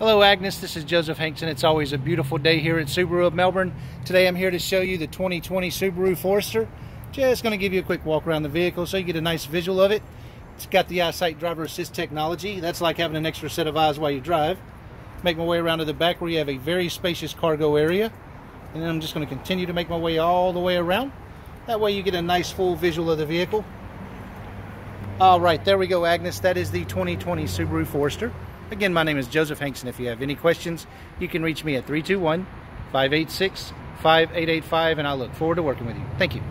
Hello Agnes, this is Joseph Hankson. It's always a beautiful day here at Subaru of Melbourne. Today I'm here to show you the 2020 Subaru Forester. Just going to give you a quick walk around the vehicle so you get a nice visual of it. It's got the EyeSight driver assist technology. That's like having an extra set of eyes while you drive. Make my way around to the back where you have a very spacious cargo area. And then I'm just going to continue to make my way all the way around. That way you get a nice full visual of the vehicle. All right, there we go, Agnes. That is the 2020 Subaru Forester. Again, my name is Joseph Hankson. If you have any questions, you can reach me at 321 586 5885, and I look forward to working with you. Thank you.